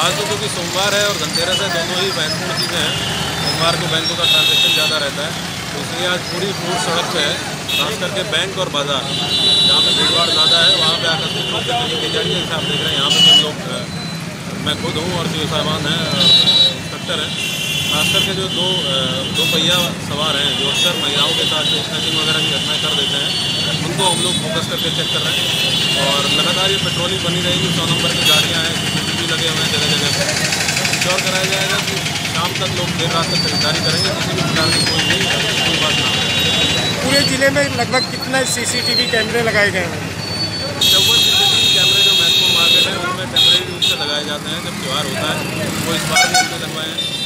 आज तो क्योंकि सोमवार है और धनतेरस है, दोनों ही महत्वपूर्ण चीज़ें हैं। सोमवार को बैंकों का ट्रांजेक्शन ज़्यादा रहता है। तो इसलिए आज पूरी फ़ूड सड़क पे है, खास करके बैंक और बाज़ार। जहाँ पे भीड़ भाड़ ज़्यादा है, वहाँ पे से की है जैसे आप देख रहे हैं, यहाँ पे भी लोग मैं खुद हूँ और जो साहबान हैं इंस्ट्रक्टर हैं। खास करके जो दो दो पहिया सवार हैं, जो अक्सर महिलाओं के साथ जो स्नैचिंग वगैरह की घटनाएँ कर देते हैं, उनको हम लोग फोकस करके चेक कर रहे हैं। और लगातार ये पेट्रोलिंग बनी रहेगी सौ नंबर की गाड़ियाँ हैं भी लगे हुए हैं जगह जगह पर इंश्योर कराया जाएगा कि शाम तक लोग देर रात तक खरीदारी करेंगे किसी भी प्रकार की कोई भी कोई बात ना। पूरे ज़िले में लगभग कितने सीसीटीवी कैमरे लगाए गए हैं? चौवन सीसीटीवी कैमरे जो महत्वपूर्ण मार्केट है उनमें टेम्परेरी रूप से लगाए जाते हैं जब त्यौहार होता है वो इस बार भी हमने लगवाए हैं।